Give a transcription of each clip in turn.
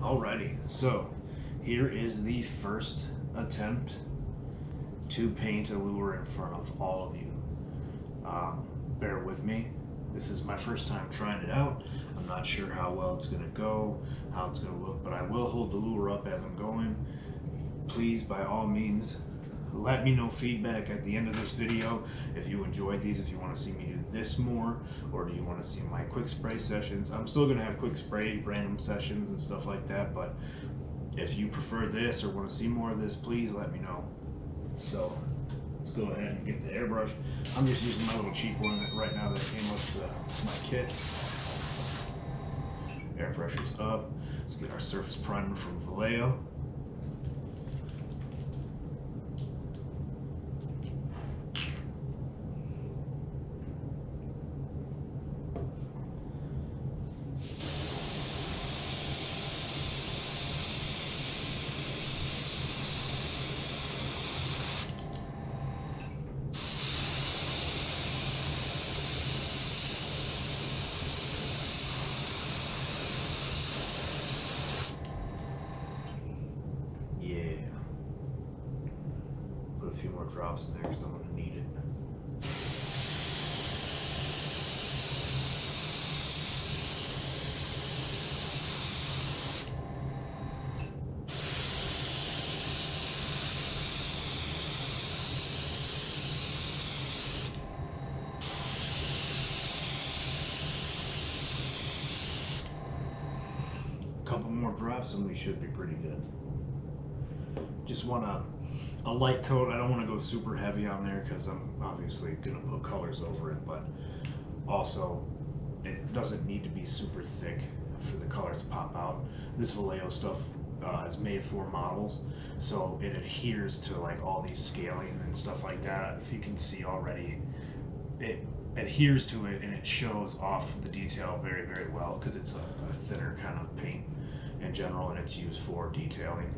Alrighty, so here is the first attempt to paint a lure in front of all of you. Um, bear with me. This is my first time trying it out. I'm not sure how well it's going to go, how it's going to look, but I will hold the lure up as I'm going. Please, by all means, let me know feedback at the end of this video if you enjoyed these, if you want to see me do this more, or do you want to see my quick spray sessions. I'm still going to have quick spray random sessions and stuff like that, but if you prefer this or want to see more of this, please let me know. So let's go ahead and get the airbrush. I'm just using my little cheap one right now that came with the, my kit. Air pressure's up. Let's get our surface primer from Vallejo. a few drops in there because I'm to need it. couple more drops and we should be pretty good. Just want to a light coat. I don't want to go super heavy on there because I'm obviously going to put colors over it, but also it doesn't need to be super thick for the colors to pop out. This Vallejo stuff uh, is made for models, so it adheres to like all these scaling and stuff like that. If you can see already, it adheres to it and it shows off the detail very, very well because it's a, a, thinner kind of paint in general and it's used for detailing.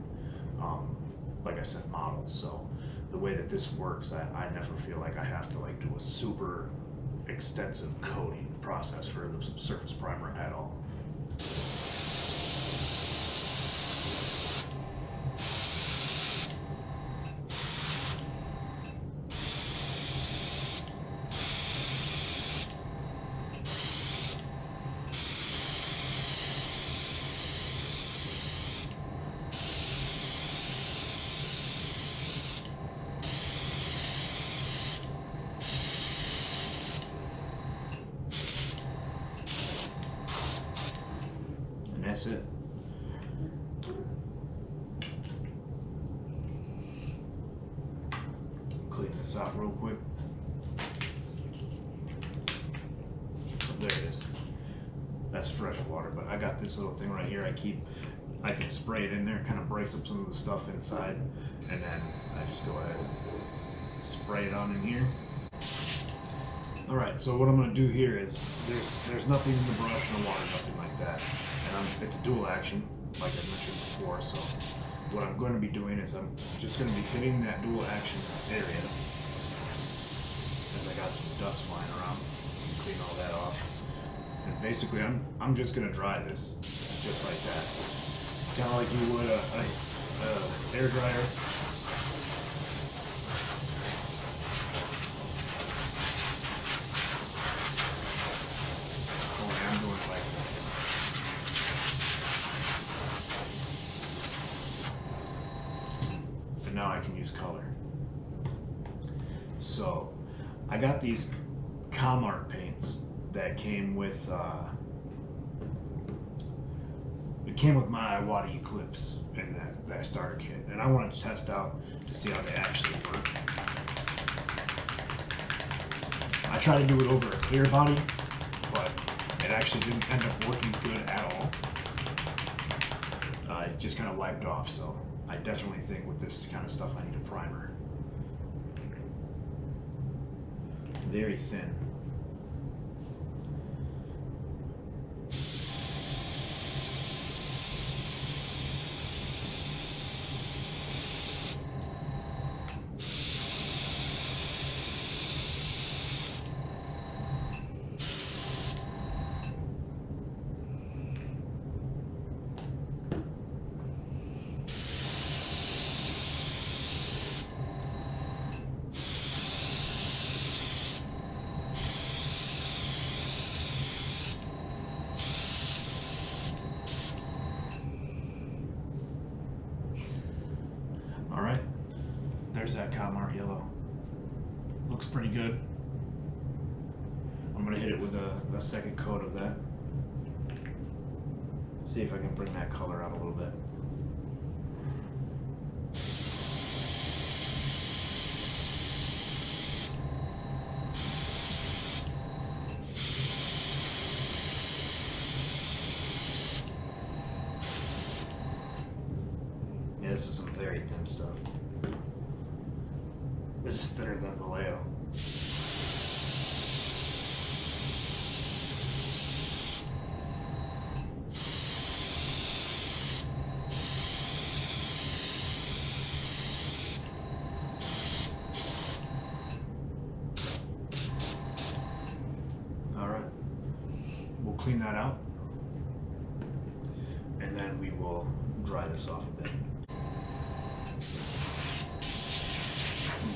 Um, like I said, models. So the way that this works, I, I never feel like I have to like do a super extensive coating process for the surface primer at all. that's it. Clean this out real quick. There it is. That's fresh water, but I got this little thing right here. I keep, I can spray it in there, kind of breaks up some of the stuff inside, and then I just go ahead and spray it on in here. All right, so what I'm gonna do here is there's there's nothing in the brush, no water, nothing like that um, it's a dual action, like I mentioned before, so what I'm going to be doing is I'm just going to be hitting that dual action area as I got some dust flying around, clean all that off. And basically I'm, I'm just to dry this, just like that. Kind of like you would a, a, a air dryer now I can use color. So I got these Comart paints that came with uh, it came with my Iwata Eclipse in that, that starter kit and I wanted to test out to see how they actually work. I tried to do it over a clear body but it actually didn't end up working good at all. Uh, it just kind of wiped off so I definitely think with this kind of stuff I need a primer. Very thin. there's that Comart yellow. Looks pretty good. I'm gonna hit it with a, a second coat of that. See if I can bring that color out a little bit. Yeah, this is some very thin stuff. This is thinner than Vallejo. All right, we'll clean that out, and then we will dry this off a bit.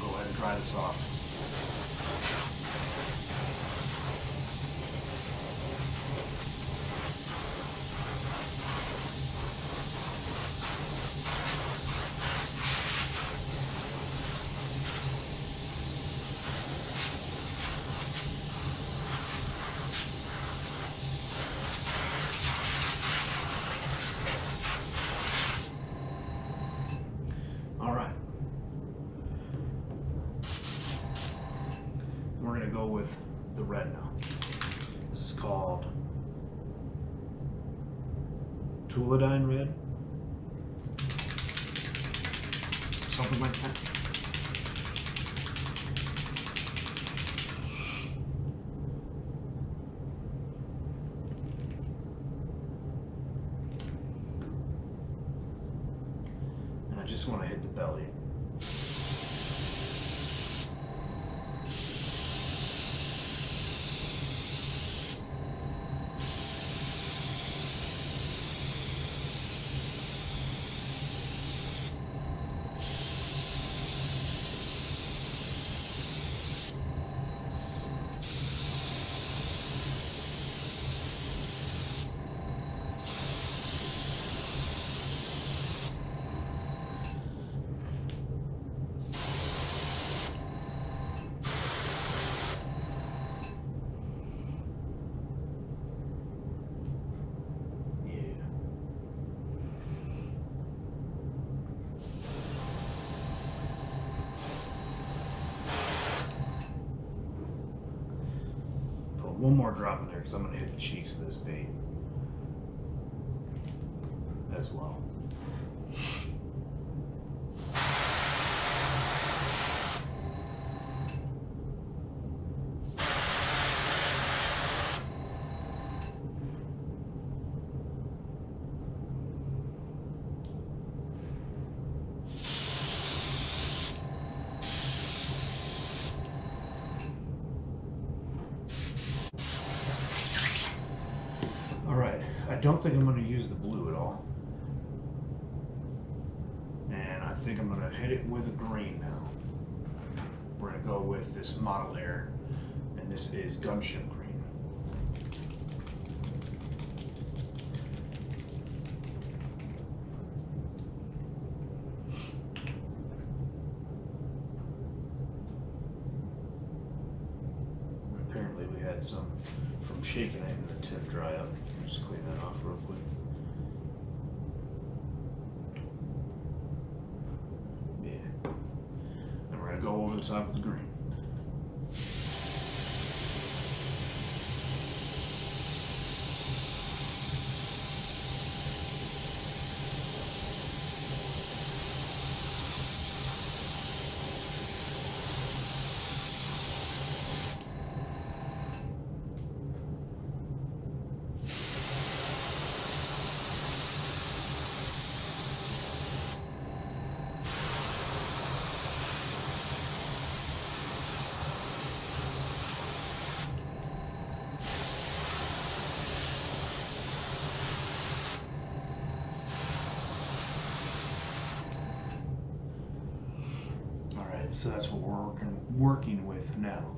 Go ahead and dry this off. All right. We're gonna go with the red now. This is called Toluidine Red. Something like that. And I just want to hit the belly. Yeah. Put one more drop in there because I'm going to hit the cheeks of this bait as well. All right, I don't think I'm going to use the blue at all. And I think I'm going to hit it with a green now. We're going to go with this model air, and this is gunship green. Apparently we had some from shaking it and the tip dry up. Just clean that off real quick. Yeah. And we're gonna go over the top of the green. All right, so that's what we're working working with now.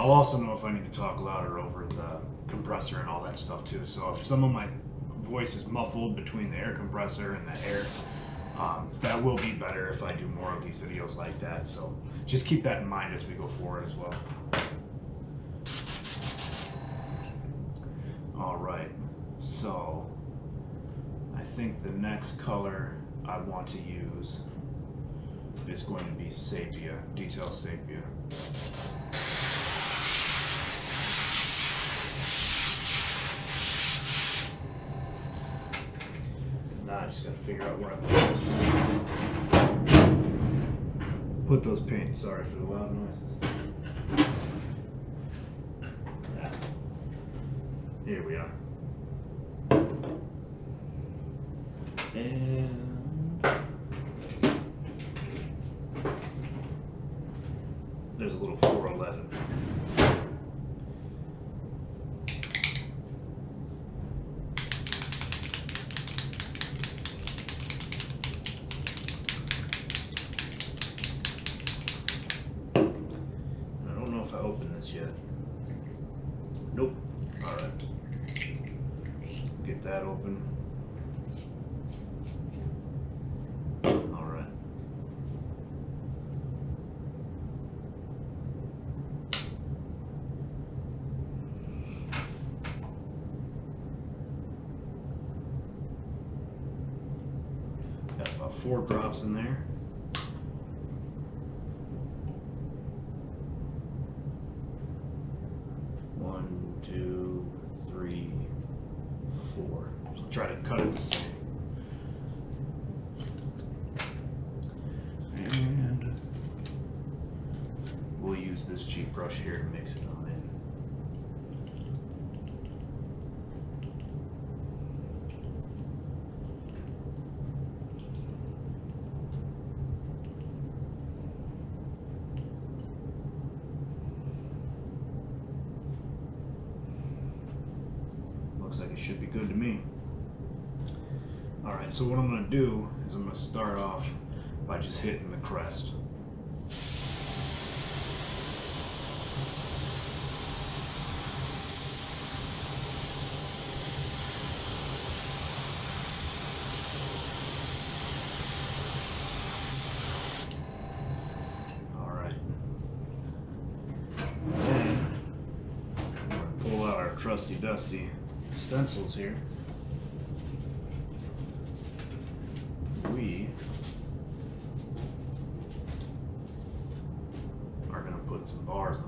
I'll also know if I need to talk louder over the compressor and all that stuff too. So if some of my voice is muffled between the air compressor and the air, um, that will be better if I do more of these videos like that. So just keep that in mind as we go forward as well. All right, so I think the next color I want to use is going to be sepia, detail sepia. Now I just gotta figure out where I'm put Put those paints, sorry for the loud noises. Yeah. Here we are. And there's a little 411. I don't know if I opened this yet. Nope. Alright. Get that open. Alright. Got about four drops in there. One, two, three, four. Just try to cut it the same. And we'll use this cheap brush here to mix it on in. Looks like it should be good to me. Alright, so what I'm going to do is I'm going to start off by just hitting the crest. Alright. Then I'm going to pull out our trusty dusty here. We are going to put some bars on it.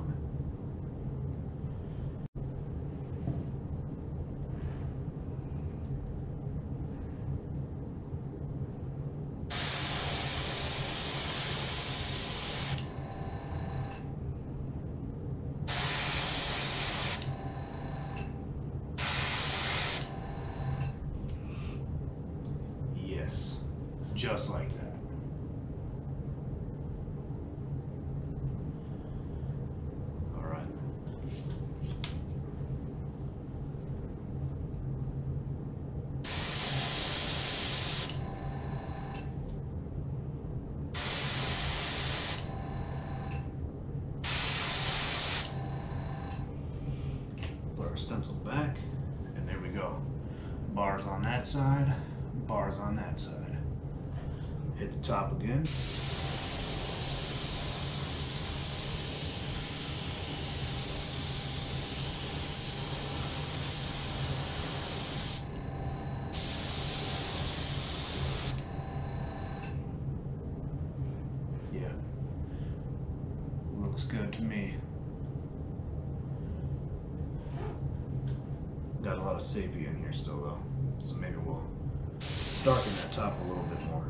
Yes, just like that. All right. Put our stencil back, and there we go. Bars on that side, bars on that side. Hit the top again. Yeah. Looks good to me. Got a lot of sepia in here still though, so maybe we'll darken that top a little bit more.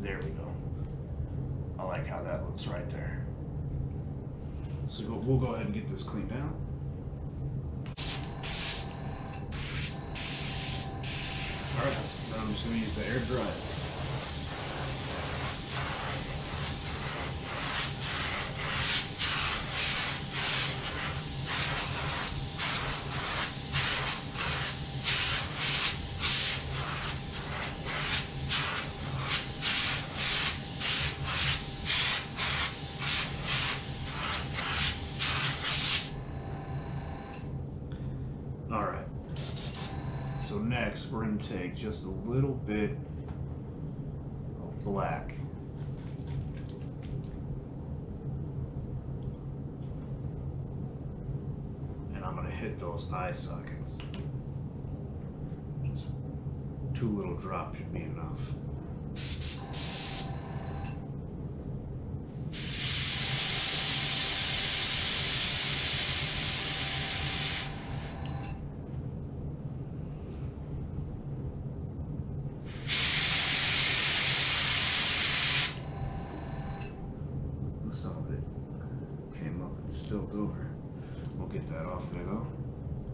There we go. I like how that looks right there. So we'll- go ahead and get this cleaned out. All right. So next, we're gonna take just a little bit black. And I'm going to hit those eye sockets. Just two little drops should be enough. Some of it came up and spilled over. We'll get that off there though.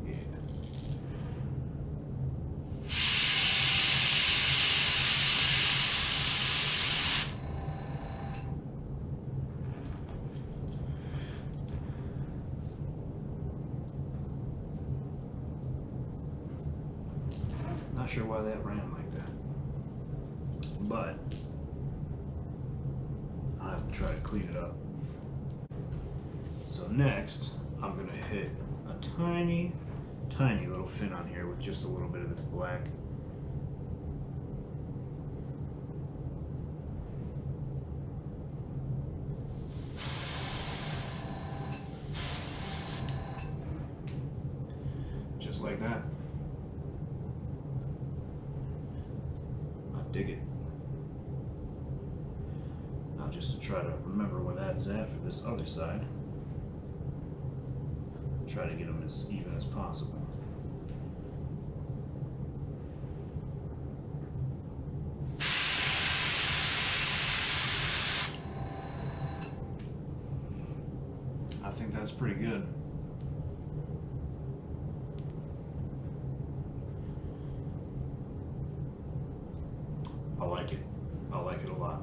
Yeah. Not sure why that ran like that. But I'll have to try to clean it up. So next, I'm gonna hit a tiny, fin on here with just a little bit of this black. Just like that. I dig it. Now just to try to remember where that's at for this other side. Try to get them as even as possible. I think that's pretty good. I like it. I like it a lot.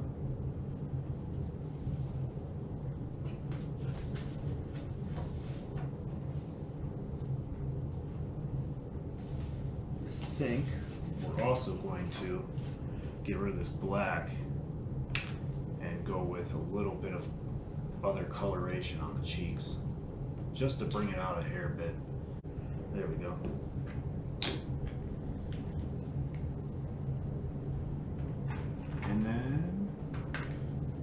I think we're also going to get rid of this black and go with a little bit of other coloration on the cheeks just to bring it out a hair bit. There we go. And then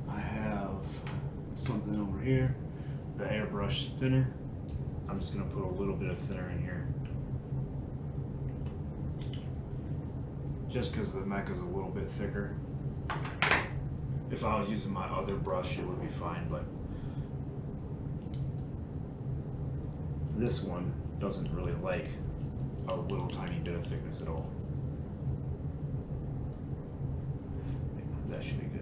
I have something over here, the airbrush thinner. I'm just gonna put a little bit of thinner in here. Just because the mech is a little bit thicker. If I was using my other brush, it would be fine, but this one doesn't really like a little tiny bit of thickness at all. That should be good.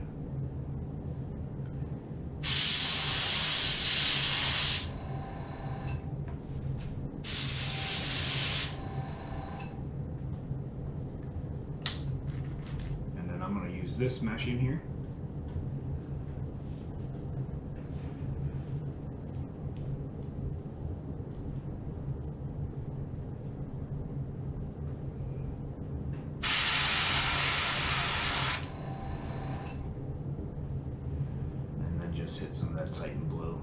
And then I'm going to use this mesh in here. And then just hit some of that Titan blue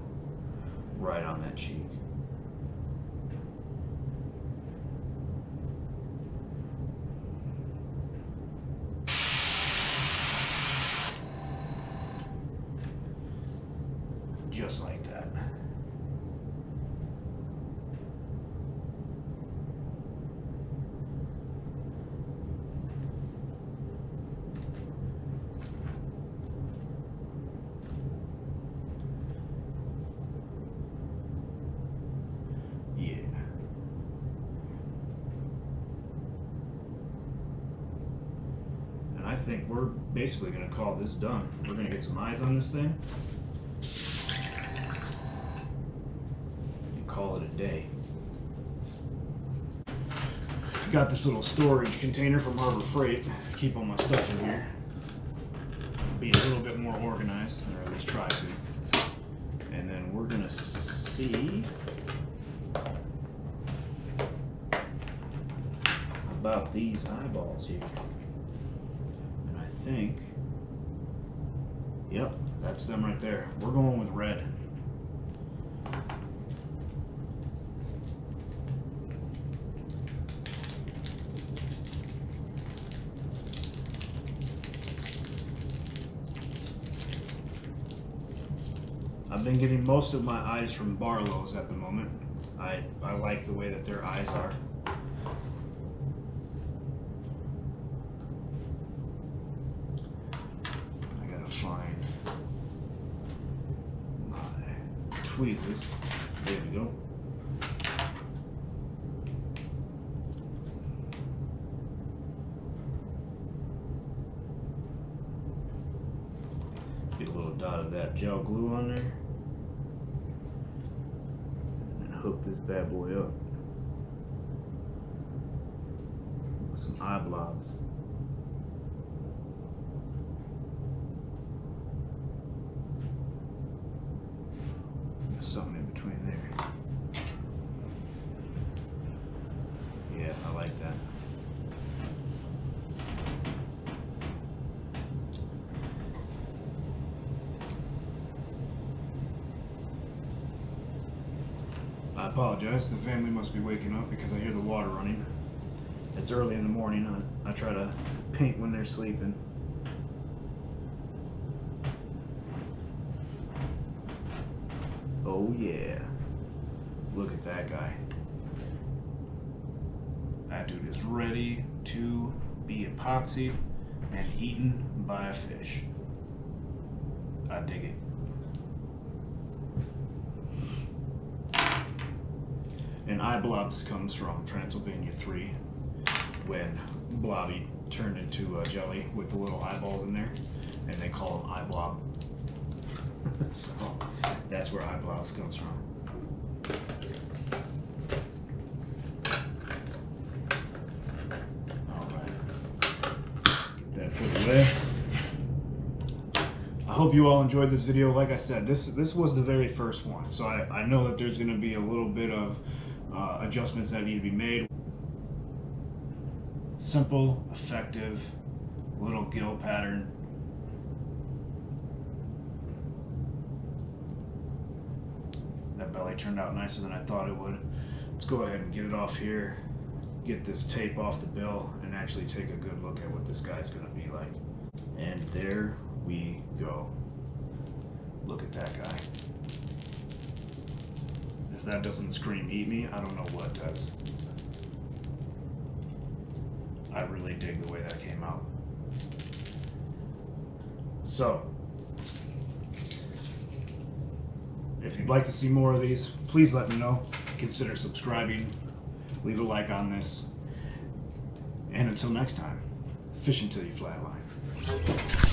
right on that cheek. Just like that. Yeah. And I think we're basically gonna call this done. We're gonna get some eyes on this thing. And call it a day. Got this little storage container from Harbor Freight. Keep all my stuff in here. Be a little bit more organized, or at least try to. And then we're gonna see about these eyeballs here think. Yep, that's them right there. We're going with red. I've been getting most of my eyes from Barlow's at the moment. I, I like the way that their eyes are. There we go. Get a little dot of that gel glue on there. And hook this bad boy up. With some eye blobs. There's something in between there. Yeah, I like that. I apologize. The family must be waking up because I hear the water running. It's early in the morning. I, I try to paint when they're sleeping. Oh, yeah. Look at that guy. That dude is ready to be epoxied and eaten by a fish. I dig it. And blobs comes from Transylvania 3 when Blobby turned into a jelly with the little eyeballs in there, and they call him blob. so that's where blobs comes from. Alright. Get that put away. I hope you all enjoyed this video. Like I said, this this was the very first one, so I, I know that there's going to be a little bit of uh, adjustments that need to be made. Simple, effective, little gill pattern. That belly turned out nicer than I thought it would. Let's go ahead and get it off here, get this tape off the bill, and actually take a good look at what this guy's going to be like. And there we go. Look at that guy. That doesn't scream eat me, I don't know what does. I really dig the way that came out. So, if you'd like to see more of these, please let me know. Consider subscribing, leave a like on this, and until next time, fish until you flatline.